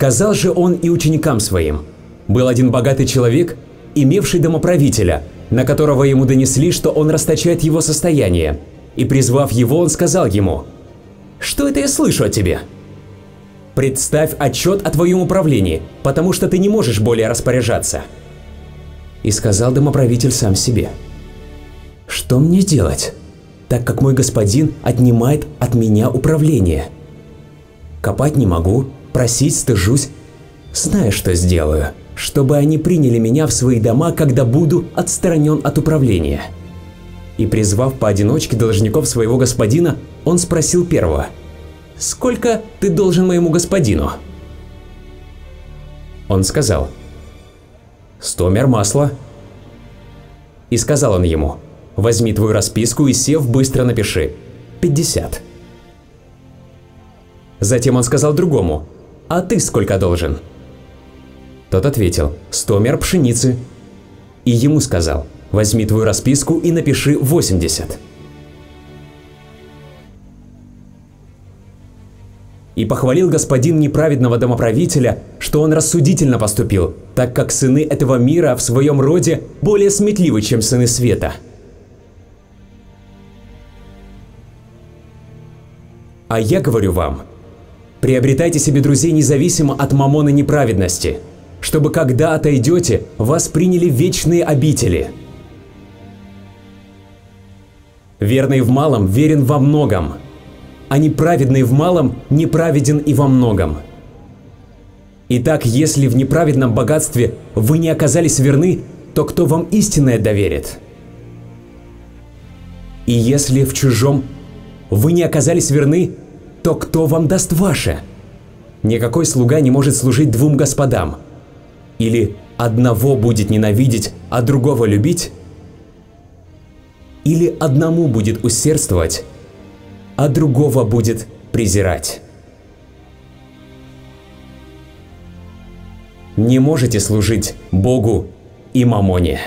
Сказал же он и ученикам своим. Был один богатый человек, имевший домоправителя, на которого ему донесли, что он расточает его состояние. И призвав его, он сказал ему, «Что это я слышу о тебе?» Представь отчет о твоем управлении, потому что ты не можешь более распоряжаться. И сказал домоправитель сам себе. Что мне делать, так как мой господин отнимает от меня управление? Копать не могу, просить стыжусь. Знаю, что сделаю, чтобы они приняли меня в свои дома, когда буду отстранен от управления. И призвав поодиночке должников своего господина, он спросил первого – «Сколько ты должен моему господину?» Он сказал, «Сто мер масла». И сказал он ему, «Возьми твою расписку и сев быстро напиши. Пятьдесят». Затем он сказал другому, «А ты сколько должен?» Тот ответил, «Сто мер пшеницы». И ему сказал, «Возьми твою расписку и напиши восемьдесят». И похвалил господин неправедного домоправителя, что он рассудительно поступил, так как сыны этого мира в своем роде более сметливы, чем сыны света. А я говорю вам, приобретайте себе друзей независимо от мамона неправедности, чтобы когда отойдете, вас приняли вечные обители. Верный в малом верен во многом – а неправедный в малом неправеден и во многом. Итак, если в неправедном богатстве вы не оказались верны, то кто вам истинное доверит? И если в чужом вы не оказались верны, то кто вам даст ваше? Никакой слуга не может служить двум господам. Или одного будет ненавидеть, а другого любить? Или одному будет усердствовать, а другого будет презирать. Не можете служить Богу и Мамоне.